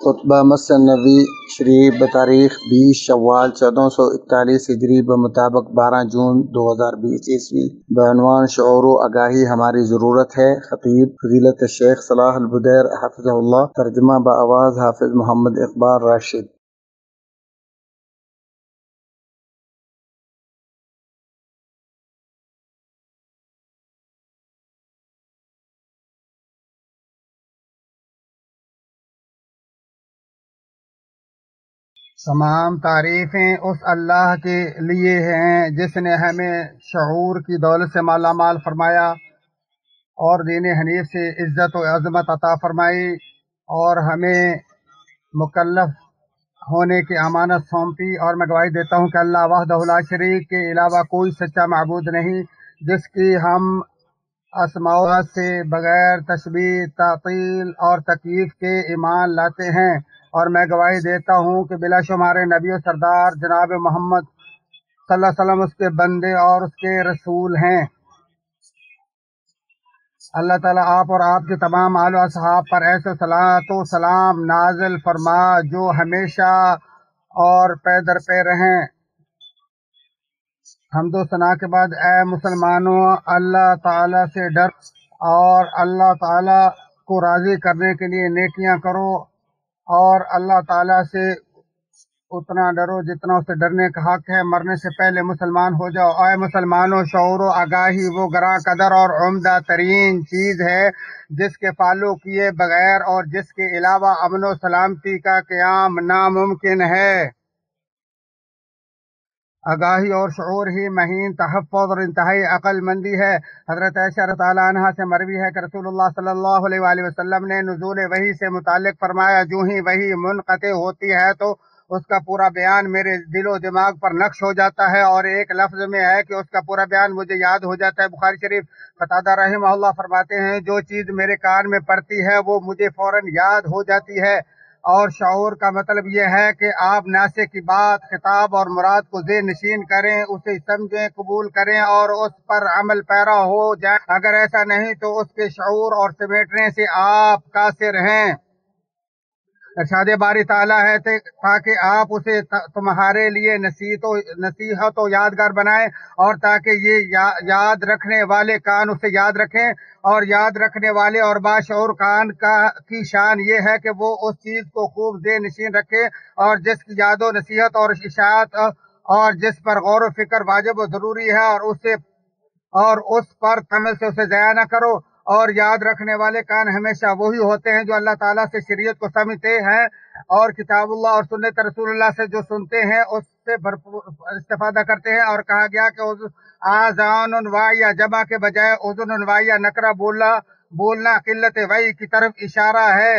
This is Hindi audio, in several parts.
खुतबा मसनवी शरीफ बतारीख बीस शवाल चौदह सौ इकतालीस हिजरी मुताबिक बारह जून दो हज़ार बीस ईस्वी। बनवान शौर आगाही हमारी ज़रूरत है। खतीब फजीलत शेख सलाह बुदैर हाफिज़ल्ला तर्जमा बवाज़ हाफिज़ मोहम्मद इकबाल राशिद। तमाम तारीफ़ें उस अल्लाह के लिए हैं जिसने हमें शूर की दौलत से माला माल फरमाया और दीन हनीफ से इज़्ज़त व अज़मत अता फरमाई और हमें मुकल्लफ होने की अमानत सौंपी और मैं गवाही देता हूँ कि अल्लाह वाहदहुल्ला शरीक के अलावा कोई सच्चा मबूद नहीं जिसकी हम असमावत से बग़ैर तशबी तातील और तकीफ़ के ईमान लाते हैं। और मैं गवाही देता हूँ कि बिलाशुमार नबी सरदार जनाब मोहम्मद उसके बंदे और उसके रसूल हैं। अल्लाह ताला आप और आपके तमाम आल असहाब पर ऐसे सलातो सलाम नाजिल फरमा जो हमेशा और पैदर पे रहें। हमदो सना के बाद ए मुसलमानों, अल्लाह ताला से डर और अल्लाह ताला को राज़ी करने के लिए नेकियाँ करो और अल्लाह ताला से उतना डरो जितना उसे डरने का हक है। मरने से पहले मुसलमान हो जाओ। आए मुसलमानों, शौर, आगाही, वो गरा, कदर और उमदा तरीन चीज़ है जिसके फॉलो किए बगैर और जिसके अलावा अमन सलामती का क्याम नामुमकिन है। आगाही और शूर ही महीन तहफ़ और इंतहाई अक्लमंदी है। हज़रत ऐशा से मरवी है कि रसूलुल्लाह सल्लल्लाहु अलैहि वसल्लम ने नजूल वही से मुतक फरमाया, जो ही वही मुनक़ होती है तो उसका पूरा बयान मेरे दिलो दिमाग पर नक्श हो जाता है और एक लफ्ज़ में है कि उसका पूरा बयान मुझे याद हो जाता है। बुखारी शरीफ फतादा रही फरमाते हैं, जो चीज़ मेरे कान में पड़ती है, वो मुझे फ़ौरन याद हो जाती है। और शूर का मतलब यह है कि आप नासे की बात, खिताब और मुराद को जे नशीन करें, उसे समझें, कबूल करें और उस पर अमल पैरा हो जाए। अगर ऐसा नहीं तो उसके शौर और समेटने से आप कासिर हैं। इरशाद बारी ताला है ताकि आप उसे तुम्हारे लिए नसीहत नसीहत यादगार बनाएँ और ताकि ये या, याद रखने वाले कान उसे याद रखें और याद रखने वाले और बाशौर कान का की शान ये है कि वो उस चीज़ को खूब दे नशीन रखे और जिसकी यादो नसीहत और इशात और जिस पर गौर फ़िक्र वाजिब ज़रूरी है और उसे और उस पर तमिल से उसे जया ना करो। और याद रखने वाले कान हमेशा वही होते हैं जो अल्लाह ताला से शरीयत को समझते हैं और किताबुल्लाह और सुन्नत रसूलुल्लाह से जो सुनते हैं उससे भरपूर इस्तेफादा करते हैं। और कहा गया कि आजान या जमा के बजाय उजुन या नकरा बोलना बोलना किल्लत वही की तरफ़ इशारा है।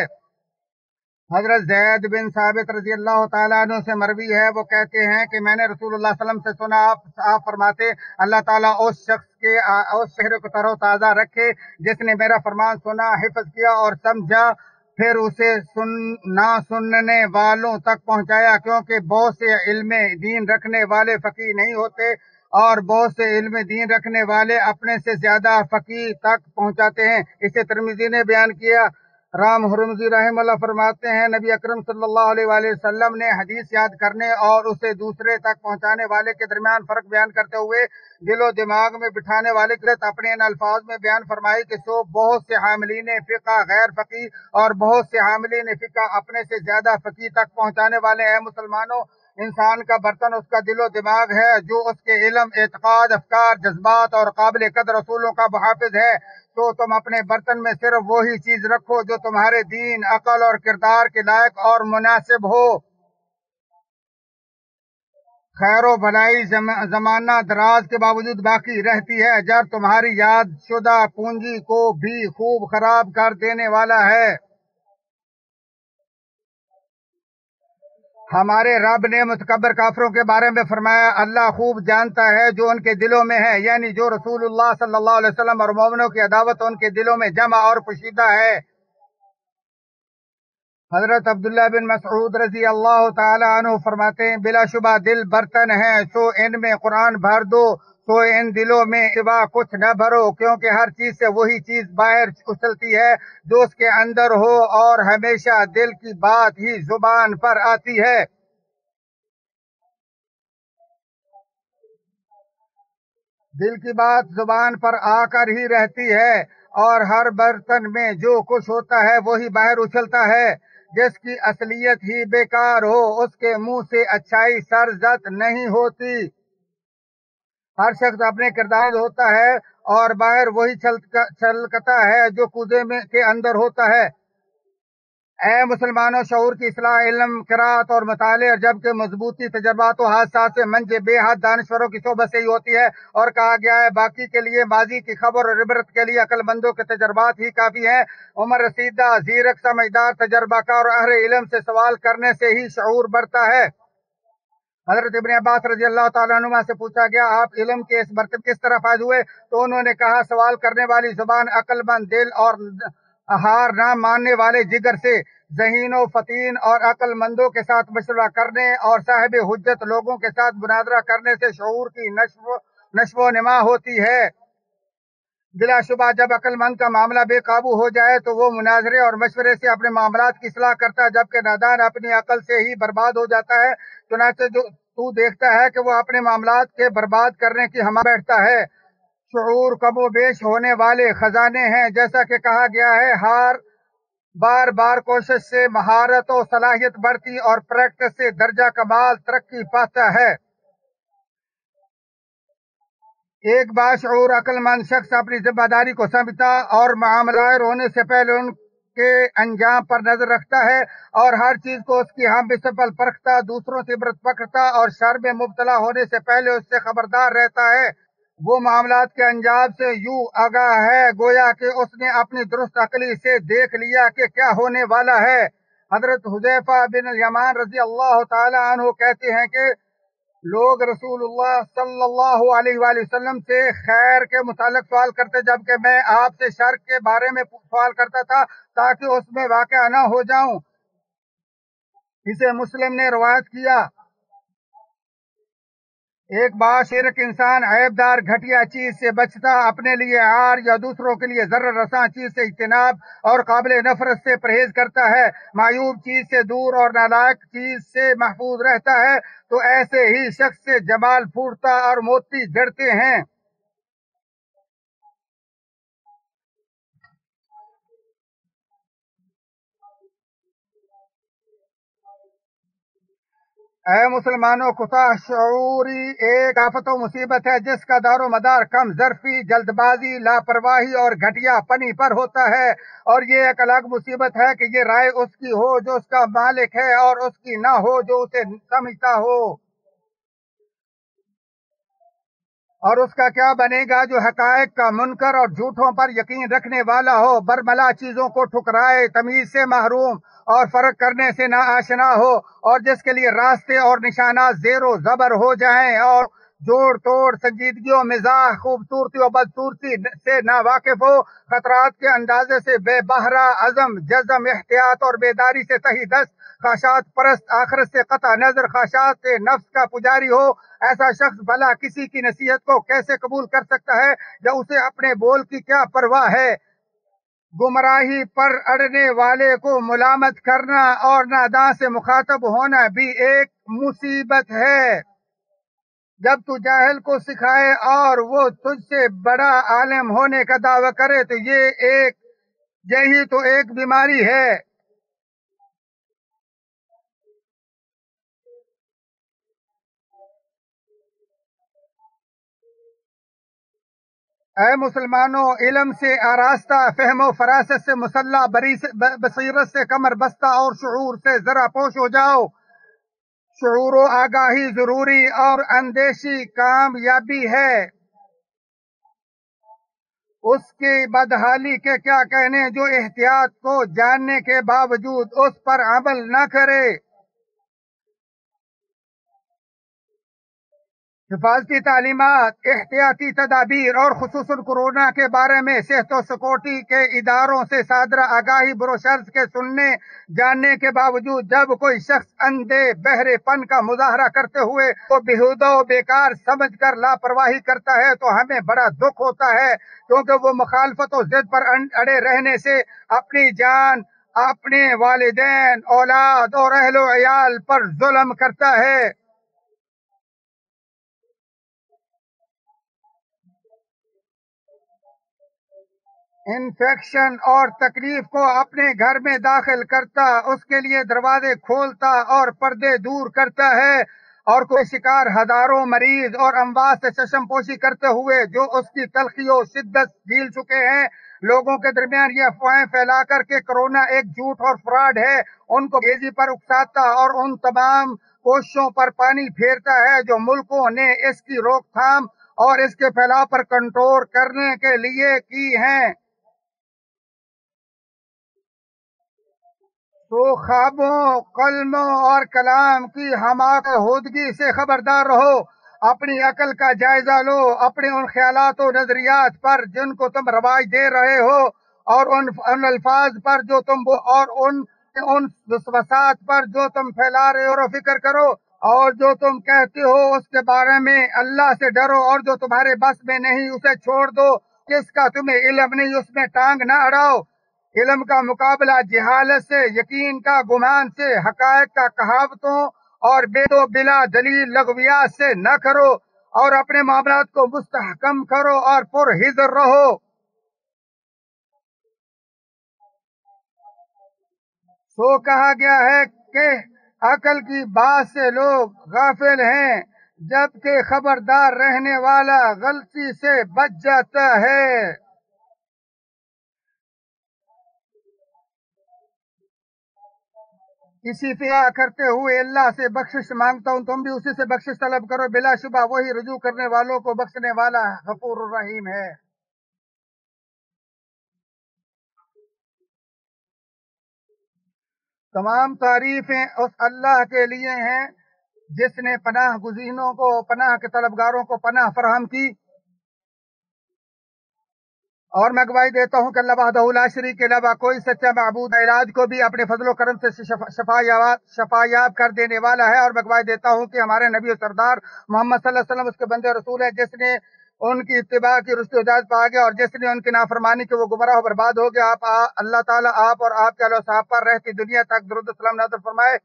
हज़रत जैद बिन साबित रज़ी अल्लाह से मरवी है। वो कहते हैं कि मैंने सल्लम से सुना आप, आप फरमाते अल्लाह ताला उस शख्स के उस शहर को तरोताज़ा रखे, जिसने मेरा फरमान सुना, हिफज किया और समझा, फिर उसे सुन, ना सुनने वालों तक पहुँचाया, क्योंकि बहुत से इल्म दीन रखने वाले फ़कीर नहीं होते, और बहुत से इल्म दीन रखने वाले अपने से ज़्यादा फ़कीर तक पहुंचाते हैं। इसे तरमीजी ने बयान किया राम हरमजी रहमल्ला फरमाते हैं, नबी अकरम सल्लल्लाहु अलैहि वसल्लम ने हदीस याद करने और उसे दूसरे तक पहुँचाने वाले के दरमियान फ़र्क बयान करते हुए दिलो दिमाग में बिठाने वाले के अपने इन अल्फाज में बयान फरमाई कि सो बहुत से हामिलीन फ़िका गैर फ़की और बहुत से हामिलीन फ़िका अपने से ज़्यादा फ़की तक पहुँचाने वाले हैं मुसलमानों। इंसान का बर्तन उसका दिलो दिमाग है जो उसके इलम एतकाद अफकार जज्बात और काबिल कदर रसूलों का मुहाफिज है तो तुम अपने बर्तन में सिर्फ़ वही चीज़ रखो जो तुम्हारे दीन अकल और किरदार के लायक और मुनासिब हो। खैर भलाई जम, जमाना दराज के बावजूद बाकी रहती है जब तुम्हारी याद शुदा पूंजी को भी खूब खराब कर देने वाला है। हमारे रब ने मुतकबर काफरों के बारे में फरमाया, अल्लाह खूब जानता है जो उनके दिलों में है, यानी जो रसूलुल्लाह सल्लल्लाहु अलैहि वसल्लम और मोमिनों की अदावत उनके दिलों में जमा और पुशीदा है। हज़रत अब्दुल्ला बिन मसऊद रज़ी अल्लाह तु फरमाते हैं बिलाशुबा दिल बर्तन है, सो इनमें कुरान भर दो तो इन दिलों में सिवा कुछ न भरो, क्योंकि हर चीज़ से वही चीज़ बाहर उछलती है। जो उसके अंदर हो और हमेशा दिल की बात ही ज़ुबान पर आती है। दिल की बात ज़ुबान पर आकर ही रहती है और हर बर्तन में जो कुछ होता है वही बाहर उछलता है। जिसकी असलियत ही बेकार हो, उसके मुँह से अच्छाई सरजत नहीं होती। हर शख्स अपने किरदार होता है और बाहर वही छल छलकता है जो कूदे में के अंदर होता है। ए मुसलमानों, शऊर की इसलाह, इल्म, किरात और मताले और जबकि मजबूती, तजर्बात हादसा से मंज बेहद दानश्वरों की सोबत से ही होती है और कहा गया है, बाकी के लिए माजी की खबर और इबरत के लिए अकलमंदों के तजर्बात ही काफ़ी है। उमर रसीदा जीरक समझदार, तजर्बाकार और अहर इलम से सवाल करने से ही शूर बढ़ता है। हज़रत इबन अब्बास रज़ी अल्लाह तुमा से पूछा गया, आप इलम के इस मरतब किस तरह फायद हुए? तो उन्होंने कहा, सवाल करने वाली ज़ुबान अक्लमंद दिल और हार ना मानने वाले जिगर से जहीनों फतीन और अक्लमंदों के साथ मशवरा करने और साहब हजत लोगों के साथ मुनादरा करने से शूर की नश्व नशो नमा होती है। बिलाशुबा जब अक्लमंद का मामला बेकाबू हो जाए तो वो मुनाजरे और मशवरे से अपने मामला की सलाह करता है, जबकि नादान अपनी अकल से ही बर्बाद हो जाता है। चुनाचे जो तू देखता है कि वो अपने मामला के बर्बाद करने की हमा बैठता है। शूर कमो बेश होने वाले खजाने हैं, जैसा कि कहा गया है, हार बार बार कोशिश से महारत और सलाहियत बढ़ती और प्रैक्टिस से दर्जा कमाल तरक्की पाता है। एक बाशूर अक्लमंद शख्स अपनी ज़िम्मेदारी को समझता और मामला होने से पहले उन के अंजाम पर नज़र रखता है और हर चीज़ को उसकी हम बिसपल परखता, दूसरों से व्रत पकड़ता और शर में मुबतला होने से पहले उससे खबरदार रहता है। वो मामला के अंजाम से यूँ आगा है, गोया कि उसने अपनी दुरुस्त अकली से देख लिया कि क्या होने वाला है। हज़रत हुजैफा बिन यमान रज़ी अल्लाह तु कहते हैं कि लोग रसूलुल्लाह सल्लल्लाहु अलैहि वसल्लम से खैर के मुतालिक सवाल करते, जबकि मैं आपसे शर के बारे में सवाल करता था, ताकि उसमें वाक़ न हो जाऊँ। इसे मुस्लिम ने रवायत किया। एक बार बाशिरक इंसान ऐबदार घटिया चीज़ से बचता, अपने लिए आर या दूसरों के लिए जर्र रसा चीज़ से इज्तनाब और काबिल नफरत से परहेज करता है। मायूब चीज़ से दूर और नालायक चीज़ से महफूज रहता है तो ऐसे ही शख्स से जमाल फूटता और मोती जड़ते हैं। है मुसलमानों, कुता शूरी एक आफत, मुसीबत है जिसका दारो मदार कम जरफी, जल्दबाजी, लापरवाही और घटिया पनी पर होता है। और ये एक अलग मुसीबत है कि ये राय उसकी हो जो उसका मालिक है और उसकी ना हो जो उसे समझता हो। और उसका क्या बनेगा जो हकायक का मुनकर और झूठों पर यकीन रखने वाला हो? बरमला चीज़ों को ठुकराए, तमीज से महरूम। और फ़र्क करने से ना आशना हो और जिसके लिए रास्ते और निशाना जेरो जबर हो जाएँ और जोड़ तोड़ संजीदगियों, मिजाज, खूबसूरती और बदसूरती से ना वाकिफ हो। खतरात के अंदाजे से बेबहरा, अजम, जजम, एहतियात और बेदारी से तही दस्त। खाशात परस्त, आखिरत से कता नज़र। खाशात से नफ्स का पुजारी हो। ऐसा शख्स भला किसी की नसीहत को कैसे कबूल कर सकता है? या उसे अपने बोल की क्या परवाह है? गुमराही पर अड़ने वाले को मलामत करना और नादा से मुखातब होना भी एक मुसीबत है। जब तू जाहल को सिखाए और वो तुझसे बड़ा आलम होने का दावा करे तो ये एक, यही तो एक बीमारी है। है मुसलमानों, इलम से आरास्ता, फहमो फरासत से मुसल्ला बसीरत से कमर बस्ता और शूर से जरा पोश हो जाओ। शूर आगाही ज़रूरी और अंदेशी कामयाबी है। उसकी बदहाली के क्या कहने, जो एहतियात को जानने के बावजूद उस पर अमल न करे। हिफाजती तालीमत, एहतियाती तदाबीर और खसूस कोरोना के बारे में सेहत और सिक्योरिटी के इदारों से सादरा आगाही ब्रोशर्स के सुनने, जानने के बावजूद जब कोई शख्स अंधे बहरेपन का मुजाहरा करते हुए तो बेहुदा बेकार समझ कर लापरवाही करता है तो हमें बड़ा दुख होता है, क्योंकि वो मुखालफत और जिद पर अड़े रहने से अपनी जान, अपने वालदेन, औलाद और अहलो अयाल पर जुल्म करता है। इन्फेक्शन और तकलीफ़ को अपने घर में दाखिल करता, उसके लिए दरवाजे खोलता और पर्दे दूर करता है। और कोई शिकार हज़ारों मरीज़ और अमवास से चशम पोशी करते हुए जो उसकी तलखियों शिद्दत झील चुके हैं, लोगों के दरमियान ये अफवाहें फैला कर के कोरोना एक झूठ और फ्रॉड है। उनको गेजी पर उकसाता और उन तमाम कोशिशों पर पानी फेरता है जो मुल्कों ने इसकी रोकथाम और इसके फैलाव पर कंट्रोल करने के लिए की हैं। तो ख्वाबों, कलमों और कलाम की हमाकूदगी से खबरदार रहो। अपनी अकल का जायजा लो, अपने उन ख्याल नजरियात पर जिनको तुम रवाज दे रहे हो और उन उन अल्फाज पर जो तुम और उन उन वसात पर जो तुम फैला रहे हो और फ़िक्र करो और जो तुम कहते हो उसके बारे में अल्लाह से डरो और जो तुम्हारे बस में नहीं, उसे छोड़ दो। किसका तुम्हें इलम नहीं, उसमें टांग ना अड़ाओ। इलम का मुकाबला जहालत से, यकीन का गुमान से, हकायक का कहावतों और बेदो बिला दलील लगवियात से न करो और अपने मामला को मुस्तहकम करो और पुरहिजर रहो। सो कहा गया है कि अकल की बात से लोग गाफिल हैं, जबकि खबरदार रहने वाला गलती से बच जाता है। इसी से करते हुए अल्लाह से बख्शिश माँगता हूँ। तुम भी उसी से बख्शिश तलब करो। बिलाशुबा वही रुजू करने वालों को बख्शने वाला गफूर रहीम है। तमाम तारीफें उस अल्लाह के लिए हैं, जिसने पनाह गुजीनों को, पनाह के तलबगारों को पनाह फराहम की। और मैं गवाही देता हूँ कि शरीक के अलावा कोई सच्चा महबूद इलाज को भी अपने फजलो करम से शफायाब कर देने वाला है। और मैं गवाही देता हूँ कि हमारे नबी सरदार मोहम्मद उसके बंदे रसूल है, जिसने उनकी इतबा की रुश्त इजाज पा गया, और जिसने उनकी नाफरमानी की, वो गुमराह बर्बाद हो गया। आप अल्लाह ताला आप और आपके अल्लाह साहब पर रहती दुनिया तक दुरुद्सलम नज़र फरमाए।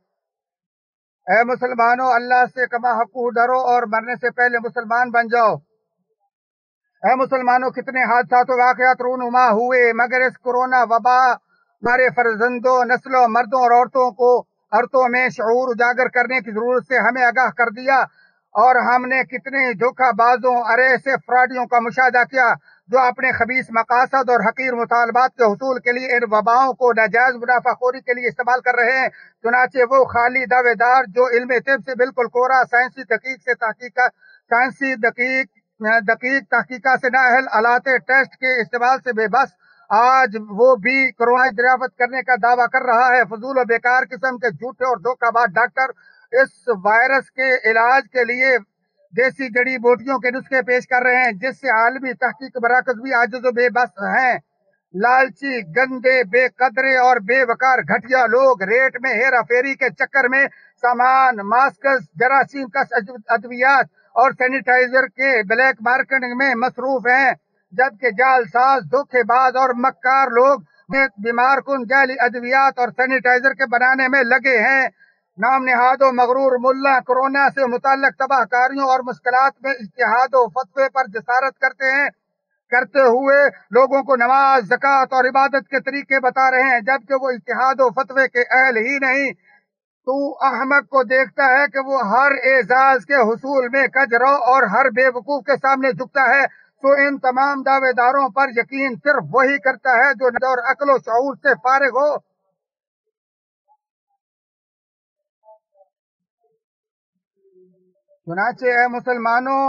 ए मुसलमानों, अल्लाह से कमा हकू डरो और मरने से पहले मुसलमान बन जाओ। है मुसलमानों, कितने हादसा तो वाकत रूनुमा हुए, मगर इस कोरोना वबा हमारे फर्जंदों, नस्लों, मर्दों और औरतों को औरतों में शूर उजागर करने की ज़रूरत से हमें आगाह कर दिया और हमने कितने धोखाबाजों, अरे से फ्रॉडियों का मुशाह किया जो अपने खबीस मकासद और हकीर मुतालबात के हसूल के लिए इन वबाओं को नाजायज मुनाफाखोरी के लिए इस्तेमाल कर रहे हैं। चुनाचे वो खाली दावेदार जो इल्म तिब से बिल्कुल कोरा, साइंसी तकीक से तहकीक, साइंसी दकीक दकीक तहकीका से नाहल अलात टेस्ट के इस्तेमाल से बेबस आज वो भी कोरोना दरियाफत करने का दावा कर रहा है। फजूल और बेकार किस्म के झूठे और धोखाबाज डॉक्टर इस वायरस के इलाज के लिए देसी जड़ी बूटियों के नुस्खे पेश कर रहे हैं, जिससे आलमी तहकीक मराकज भी आज जो बेबस हैं। लालची, गंदे, बेकदरे और बेवकार घटिया लोग रेट में, हेरा फेरी के चक्कर में सामान मास्क जरासीम का अद्वियात और सैनिटाइजर के ब्लैक मार्केटिंग में मसरूफ हैं, जबकि जालसाज धोखेबाज और मक्कार लोग बीमार कुन जाली अद्वियात और सैनिटाइजर के बनाने में लगे हैं। नाम निहादो मगरूर मुल्ला कोरोना से मुतलक तबाहकारियों और मुश्किल में इतिहाद फतवे पर जसारत करते हैं। करते हुए लोगों को नमाज़, जक़ात और इबादत के तरीके बता रहे हैं, जबकि वो इतिहाद फतवे के अहल ही नहीं। तू अहमद को देखता है कि वो हर एजाज के हसूल में कजरो और हर बेवकूफ़ के सामने झुकता है तो इन तमाम दावेदारों पर यकीन सिर्फ़ वही करता है जो और अकलो शूर से फारिग हो। चुनाचे है मुसलमानों,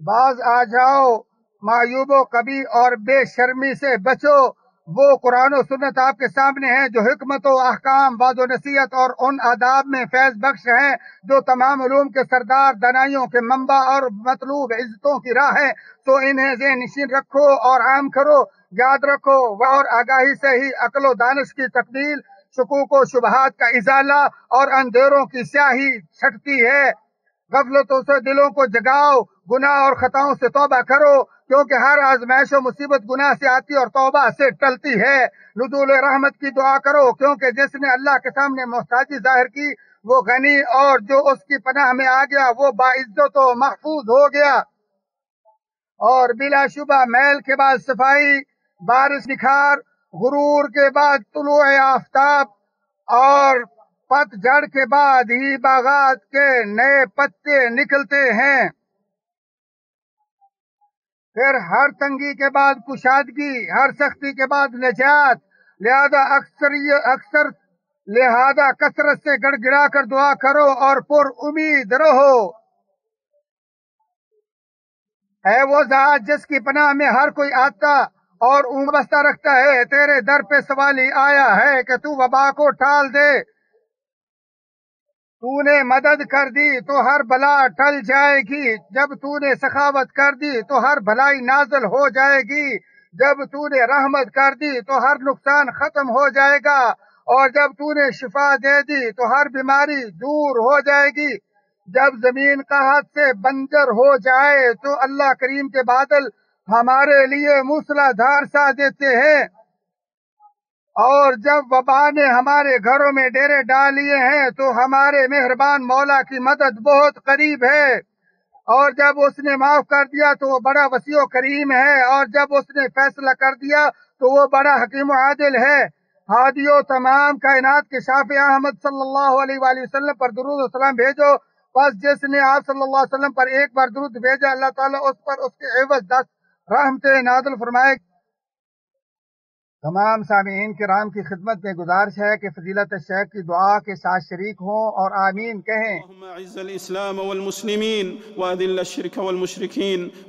बाज आ जाओ, मायूबो कभी और बेशर्मी से बचो। वो कुरान और सुन्नत आपके सामने है, जो हिकमत अहकाम वाद नसीहत और उन आदाब में फैज बख्श है, जो तमाम उलूम के सरदार, दनाइयों के मंबा और मतलूब इज्जतों की राह है। तो इन्हें जहन नशीन रखो और आम करो, याद रखो, और आगाही से ही अकलो दानश की तकमील शकूक व शुबहात का इजाला और अंधेरों की स्याही छटती है। गफलतों से दिलों को जगाओ, गुनाह और खताओं से तोबा करो क्योंकि हर आजमाइश और मुसीबत गुनाह से आती और तोबा से टलती है। नजूल रहमत की दुआ करो, क्योंकि जिसने अल्लाह के सामने मोहताजी ज़ाहिर की, वो गनी और जो उसकी पनाह में आ गया, वो बाइज्जत और महफूज हो गया। और बिलाशुबा मैल के बाद सफ़ाई, बारिश निखार, गुरूर के बाद तुलु आफ्ताब, और पतझड़ के बाद ही बागात के नए पत्ते निकलते हैं। फिर हर तंगी के बाद कुशादगी, हर सख्ती के बाद निजात। लिहाजा अक्सर अक्सर लिहाजा कसरत से गड़गिड़ा कर दुआ करो और पुर उम्मीद रहो। है वो जहाज़ जिसकी पनाह में हर कोई आता और उमस्ता रखता है, तेरे दर पे सवाल ही आया है कि तू वबा को टाल दे। तूने मदद कर दी तो हर भला टल जाएगी। जब तूने सखावत कर दी तो हर भलाई नाजल हो जाएगी। जब तूने रहमत कर दी तो हर नुकसान खत्म हो जाएगा। और जब तूने शिफा दे दी तो हर बीमारी दूर हो जाएगी। जब ज़मीन का हाथ से बंजर हो जाए तो अल्लाह करीम के बादल हमारे लिए मूसलाधार सा देते हैं। और जब वबा ने हमारे घरों में डेरे डाल लिए हैं तो हमारे मेहरबान मौला की मदद बहुत करीब है। और जब उसने माफ़ कर दिया तो वो बड़ा वसीओ करीम है। और जब उसने फैसला कर दिया तो वो बड़ा हकीम आदिल है। हादियो तमाम कायनात के शाफ अहमद वसल्लम पर दुरूद भेजो। बस जिसने आप वसल्लम पर एक बार दुरूद भेजा, अल्लाह ताला उस पर उसके एवज दस रहमत नादल फरमाए। तमाम सामीन कराम की खिदमत में गुजारिश है कि फजीलत शेख की दुआ के साथ शरीक हों और आमीन कहें इस्लाम वलमुस्लिमीन वदिल शिरक वलमुशरिकीन